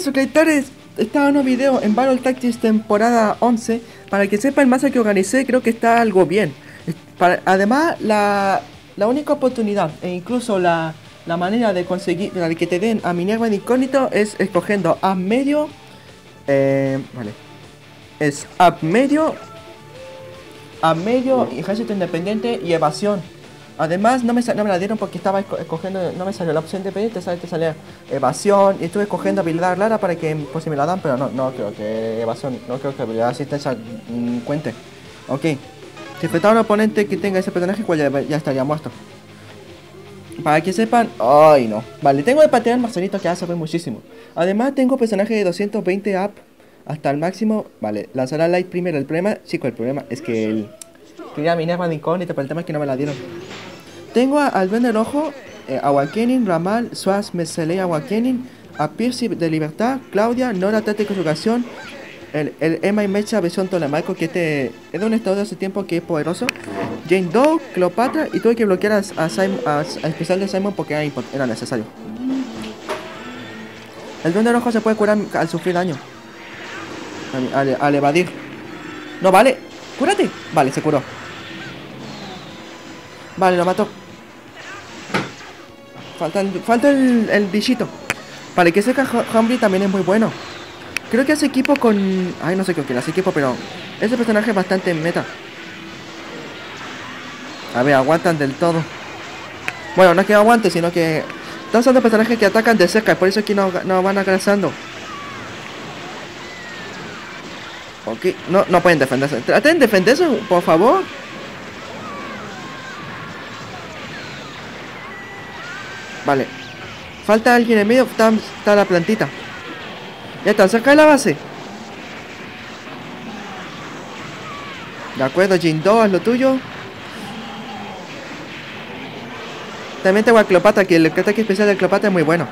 Suscriptores, estaba en un video en Battle Tactics temporada 11. Para que sepa el masa que organicé, creo que está algo bien. Además, la, la única oportunidad e incluso la, la manera de conseguir de que te den a Minerva de incógnito es escogiendo a medio. eh, vale. Es a medio. A medio, ejército independiente y evasión. Además, no me, no me la dieron porque estaba esco- escogiendo, no me salió la opción independiente, ¿sabes? Te salía evasión y estuve escogiendo habilidad rara para que pues, si me la dan, pero no, no creo que evasión, no creo que habilidad asistencia mm, cuente. Ok. Si enfrentaba un oponente que tenga ese personaje, pues ya, estaría muerto. Para que sepan, ay no. Vale, tengo de patear Marcelito que hace muchísimo. Además, tengo personaje de 220 up hasta el máximo. Vale, lanzará light primero. El problema, chico, el problema es que el. Quería Minerva de incógnito, pero el tema es que no me la dieron. Tengo al Duende Rojo, eh, Ramal, Swaz, Meseley, a Wakenin, a Piercy de Libertad, Claudia, Nora, Tate Conjugación, el, el Emma y Mecha, versión Tolemaico, que este es de un estado de hace tiempo que es poderoso, Jane Doe, Cleopatra, y tuve que bloquear a, a, Simon- especial de Simon porque era, necesario. El Duende Rojo se puede curar al sufrir daño, al- al evadir. No, vale, cúrate. Vale, se curó. Vale, lo mató. Falta el, el, bichito. Vale, que ese Ca- Humbly también es muy bueno. Creo que hace equipo con... Ay, no sé qué hace equipo, pero... Ese personaje es bastante meta. A ver, aguantan del todo. Bueno, no es que aguante, sino que... Están usando personajes que atacan de cerca, por eso es que no, no van agresando. Ok, no, no pueden defenderse. Traten de defenderse, por favor. Vale. Falta alguien en medio. Está, la plantita. Ya está, cerca de la base. De acuerdo, Jindo, haz lo tuyo. También tengo a Cleopatra, que el ataque especial de Cleopatra es muy bueno.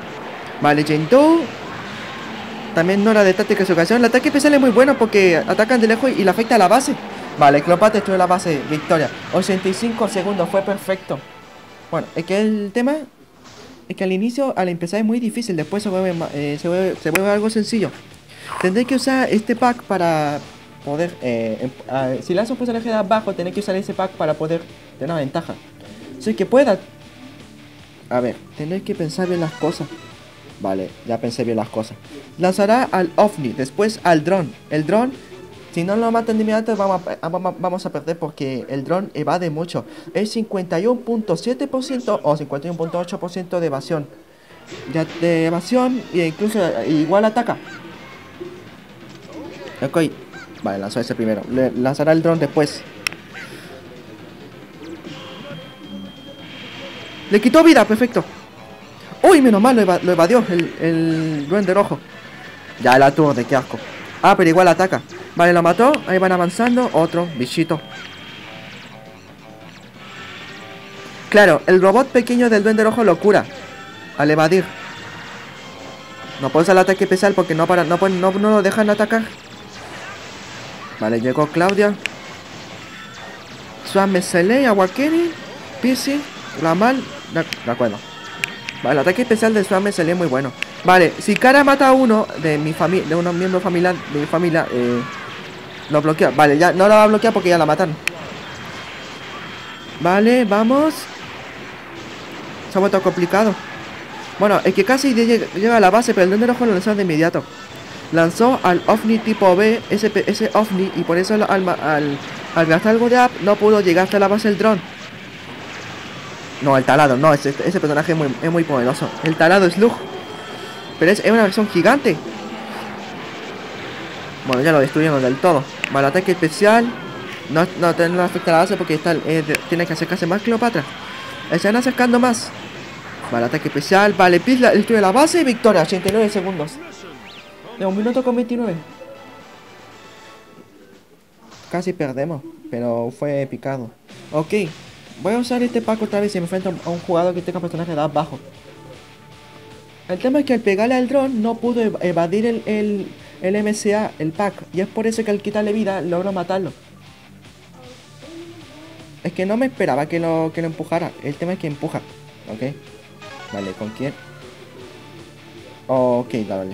Vale, Jindo. También Nora de táctica su ocasión. El ataque especial es muy bueno porque atacan de lejos y le afecta a la base. Vale, Cleopatra destruyó la base. Victoria. 85 segundos, fue perfecto. Bueno, es que el tema es que al inicio, al empezar es muy difícil, después se vuelve, eh, se vuelve, algo sencillo. Tendré que usar este pack para poder... eh, em- ah, si lanzo un personaje de abajo, tendré que usar ese pack para poder tener una ventaja. Así que pueda... A ver, tendré que pensar bien las cosas. Vale, ya pensé bien las cosas. Lanzará al OVNI, después al dron. El dron, si no lo matan de inmediato, vamos a, vamos a- vamos a perder porque el dron evade mucho. Es 51.7% o 51.8% de evasión. Ya de evasión e incluso igual ataca. Ok, vale, lanzó ese primero. Lanzará el dron después. Le quitó vida, perfecto. Uy, menos mal, lo, eva- lo evadió el, el duende rojo. Ya la de qué asco. Ah, pero igual ataca. Vale, lo mató. Ahí van avanzando. Otro bichito. Claro, el robot pequeño del duende rojo lo cura. Al evadir. No puede usar el ataque especial porque no, para, no, no, no lo dejan atacar. Vale, llegó Claudia. Swam Seley, Awakeni, Piercy, Ramal. De, acuerdo. Vale, el ataque especial de Swam Seley es muy bueno. Vale, si Kara mata a uno de mi familia, de unos miembros familiar de mi familia, eh, lo bloquea. Vale, ya no la va a bloquear porque ya la mataron. Vale, vamos. Se ha vuelto complicado. Bueno, es que casi llega, a la base, pero el duende rojo lo lanzó de inmediato. Lanzó al OVNI tipo B, ese, ese OVNI, y por eso al, al, al, gastar algo de app no pudo llegar hasta la base del dron. No, el talado, no, ese, ese personaje es muy, es muy poderoso. El talado es Lug. Pero es, es una versión gigante. Bueno, ya lo destruyeron del todo. Vale, ataque especial. No, no, no afecta la base porque está, eh, tiene que acercarse más Cleopatra. Se van acercando más. Vale, ataque especial. Vale, Pizla destruye la base y victoria. 89 segundos. De un minuto con 29. Casi perdemos, pero fue picado. Ok, voy a usar este pack otra vez y me enfrento a un jugador que tenga personaje de edad bajo. El tema es que al pegarle al dron no pudo ev- evadir el, el, el MCA, el pack, y es por eso que al quitarle vida logro matarlo. Es que no me esperaba que lo, que lo empujara, el tema es que empuja, ok. Vale, ¿con quién? Ok, dale.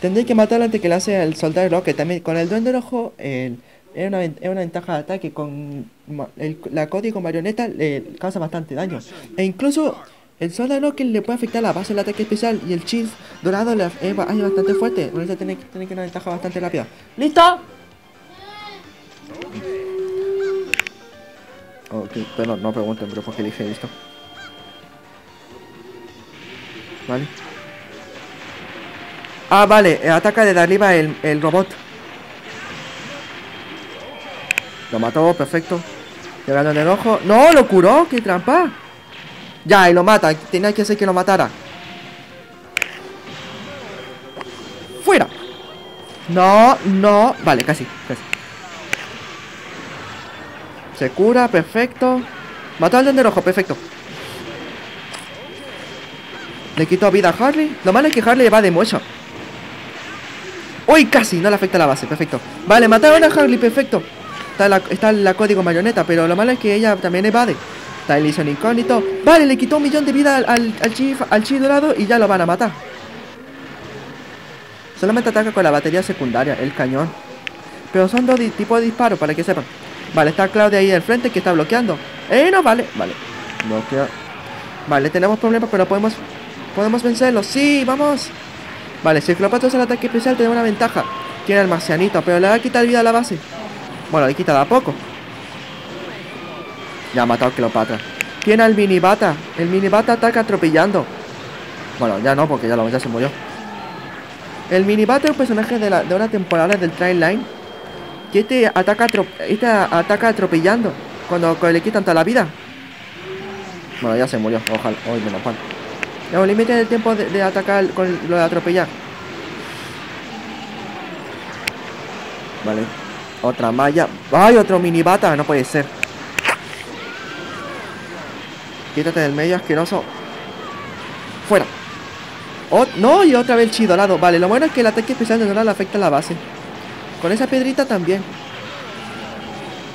Tendré que matarlo antes que le hace el soldado roque. También con el duende rojo el, es, una, es una ventaja de ataque. Con el, la código marioneta le causa bastante daño. E incluso el soldado roque le puede afectar la base del ataque especial. Y el chief dorado le, es, bastante fuerte. Por eso tiene, tiene que una ventaja bastante rápida. ¿Listo? Ok, pero no pregunten, pero ¿por qué dije esto? Vale. Ah, vale, eh, ataca desde arriba el, el robot. Lo mató, perfecto. Llegando en el ojo. ¡No! ¡Lo curó! ¡Qué trampa! Ya, y lo mata. Tenía que hacer que lo matara. ¡Fuera! No, no. Vale, casi, casi. Se cura, perfecto. Mató al duende rojo, perfecto. Le quitó vida a Harley. Lo malo es que Harley va de mucho. ¡Uy! Casi, no le afecta la base, perfecto. Vale, mataron a Harley, perfecto. Está la, la código marioneta, pero lo malo es que ella también evade. El incógnito. Vale, le quitó un millón de vida al, al, al chief dorado y ya lo van a matar. Solamente ataca con la batería secundaria, el cañón. Pero son dos tipos de disparos, para que sepan. Vale, está Claudia ahí al frente que está bloqueando. ¡Eh, no! Vale, vale. Bloquea. Vale, tenemos problemas, pero podemos podemos vencerlo. ¡Sí, vamos! Vale, si el el ataque especial, tenemos una ventaja. Tiene el marcianito, pero le va a quitar vida a la base. Bueno, le quita de a poco. Ya ha matado a Cleopatra. Tiene al minibata. El minibata ataca atropellando. Bueno, ya no, porque ya, lo, ya se murió. El minibata es un personaje de, la, de una temporada del Train Line. Que este ataca, este ataca atropellando. Cuando, le quitan toda la vida. Bueno, ya se murió. Ojalá. Hoy menos mal. No, límite el tiempo de, atacar con lo de atropellar. Vale. Otra malla. ¡Ay, otro mini bata! No puede ser. Quítate del medio asqueroso. Fuera. Oh, no, y otra vez el dorado. Vale, lo bueno es que el ataque especial de dorado afecta a la base. Con esa piedrita también.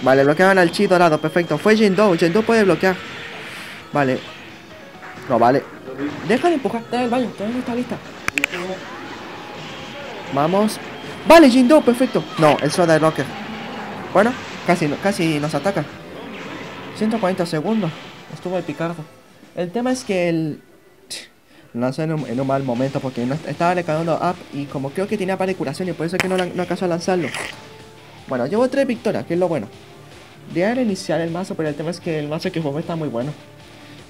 Vale, bloqueaban al chi dorado. Perfecto. Fue Jendo. Jendo puede bloquear. Vale. No, vale. Deja de empujar. Dale el baño. Todavía no está lista. Vamos. Vale, Jindo. Perfecto. No, el Soda Rocker. Bueno, casi, casi nos atacan. 140 segundos. Estuvo el picardo. El tema es que el... Lanzó en un, en un mal momento porque no, estaba recargando up y como creo que tenía para de curación y por eso es que no, no acaso a lanzarlo. Bueno, llevo tres victorias, que es lo bueno. Voy a reiniciar el mazo, pero el tema es que el mazo que juego está muy bueno.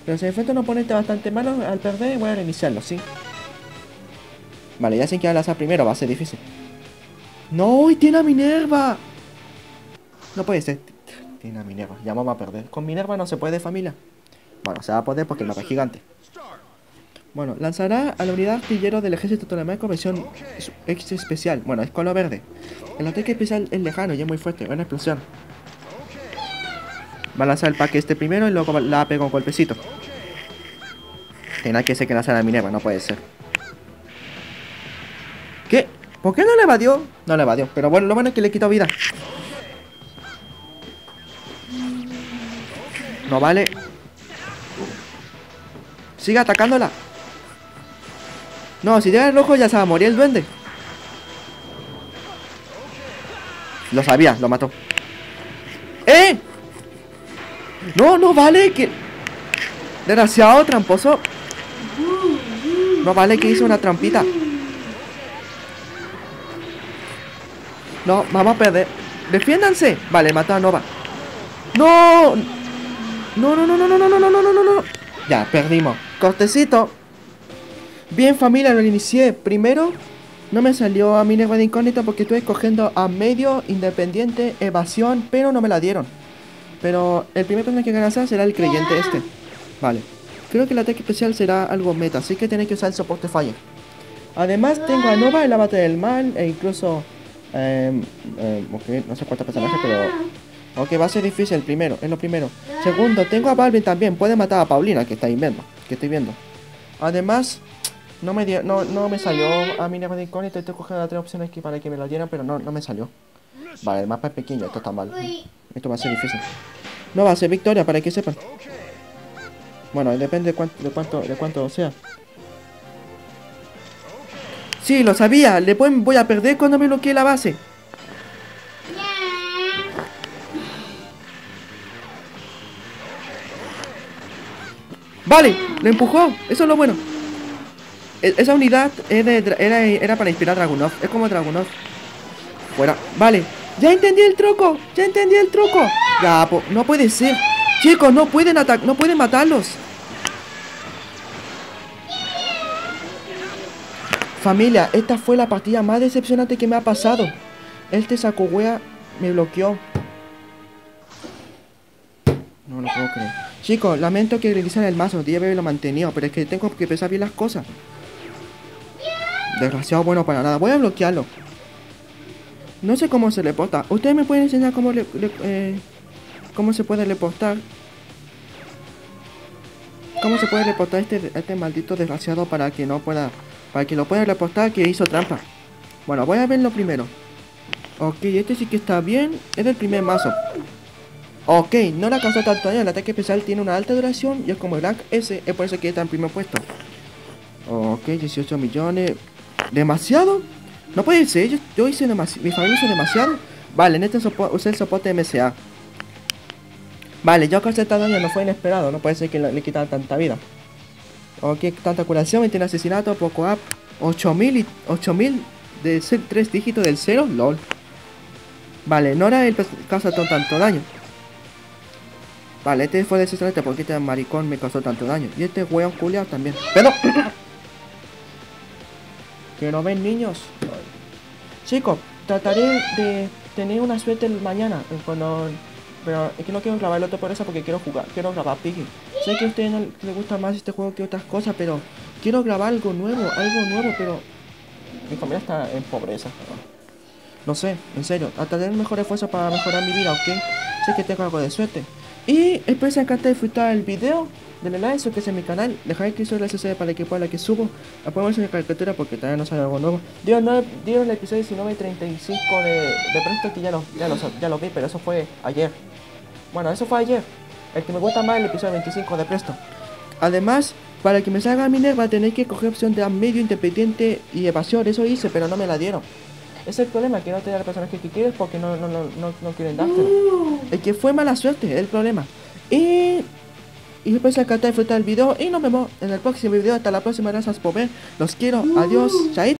Pero si enfrenta a un oponente bastante malo, al perder voy a reiniciarlo, ¿sí? Vale, ya sé que a lanzar primero, va a ser difícil. ¡No! ¡Y tiene a Minerva! No puede ser. Tiene a Minerva, ya vamos a perder. Con Minerva no se puede, familia. Bueno, se va a poder porque el mapa es gigante. Bueno, lanzará a la unidad artillero del ejército con versión X especial. Bueno, es color verde. El ataque especial es lejano y es muy fuerte. Buena explosión. Va a lanzar el paque este primero y luego la pega un golpecito. Tiene que ser que lanzar a Minerva, no puede ser. ¿Qué? ¿Por qué no le evadió? No le evadió, pero bueno, lo bueno es que le quitó vida. No vale. Sigue atacándola. No, si llega el rojo ya se va a morir el duende. Lo sabía, lo mató. ¡Eh! No, no vale que... Desgraciado, tramposo. No vale que hizo una trampita. No, vamos a perder. Defiéndanse. Vale, mató a Nova. No. No, no, no, no, no, no, no, no, no, no, no. Ya, perdimos. Cortecito. Bien, familia, lo inicié. Primero, no me salió a mi de incógnito porque estuve escogiendo a medio, independiente, evasión, pero no me la dieron. Pero el primer personaje que ganar será el creyente este. Vale. Creo que el ataque especial será algo meta, así que tenéis que usar el soporte fire. Además tengo a Nova, el abate del mal, e incluso... Eh, ok, no sé cuántos personajes, pero... Ok, va a ser difícil el primero, es lo primero. Segundo, tengo a Balvin también, puede matar a Paulina, que está ahí viendo, que estoy viendo. Además, no me, dio, no, no me salió a mi de incógnito, estoy cogiendo las tres opciones aquí para que me lo dieran, pero no, no me salió. Vale, el mapa es pequeño, esto está mal. Esto va a ser difícil. No va a ser victoria, para que sepan. Bueno, depende de cuánto, de cuánto, de cuánto sea. Sí, lo sabía. Le voy a perder cuando me bloquee la base. Vale, le empujó. Eso es lo bueno. E, esa unidad era, era, para inspirar a Dragunov. Es como Dragunov. Fuera. Vale. Ya entendí el truco. Ya entendí el truco. Ya, no puede ser. Chicos, no pueden atacar. No pueden matarlos. Familia, esta fue la partida más decepcionante que me ha pasado. Este saco wea me bloqueó. No lo puedo creer. Chicos, lamento que realizar el mazo. Debe haberlo mantenido, pero es que tengo que pensar bien las cosas. Desgraciado bueno para nada. Voy a bloquearlo. No sé cómo se le porta. ¿Ustedes me pueden enseñar cómo le, eh, cómo se puede reportar? ¿Cómo se puede reportar este, este maldito desgraciado para que no pueda para que lo pueda reportar que hizo trampa. Bueno, voy a verlo primero. Ok, este sí que está bien. Es el primer mazo. Ok, no le alcanzó tanto daño. El ataque especial tiene una alta duración y es como el rank S. Es por eso que está en primer puesto. Ok, 18 millones. ¿Demasiado? No puede ser. Yo, hice demasiado. Mi familia hizo demasiado. Vale, en este usé el soporte MSA. Vale, yo causé tanto daño. No fue inesperado. No puede ser que le, le quitara tanta vida. Ok, tanta curación, 21 asesinato, poco up. 8000 y 8000 de ser 3 dígitos del 0, lol. Vale, no era el causa tanto daño. Vale, este fue decepcionante porque este maricón me causó tanto daño. Y este weón culiao también. Pero... que no ven niños. Chicos, trataré de tener una suerte mañana. Cuando pero es que no quiero grabar el otro por eso porque quiero jugar, quiero grabar Piggy. Sé que a ustedes no les gusta más este juego que otras cosas, pero quiero grabar algo nuevo, algo nuevo, pero mi familia está en pobreza. No sé, en serio, a tener mejor esfuerzo para mejorar mi vida, ¿ok? Sé que tengo algo de suerte. Y espero que encanta disfrutar el video. Denle like, suscríbete a mi canal, dejad que la SC para que pueda la que subo. Apoyemos en la caricatura porque también no sale algo nuevo. Dieron, el episodio 19 y 35 de, de Presto que ya lo, ya, lo, ya lo vi, pero eso fue ayer. Bueno, eso fue ayer. El que me gusta más el episodio 25 de Presto. Además, para que me salga Minerva tenéis que coger opción de medio independiente y evasión. Eso hice, pero no me la dieron. Es el problema, que no te da el personaje que quieres porque no, no, no, no, quieren dártelo. El que fue mala suerte, el problema. Y... Y después acá te disfrutar el video y nos vemos en el próximo video. Hasta la próxima, gracias por ver. Los quiero. Adiós. Chai.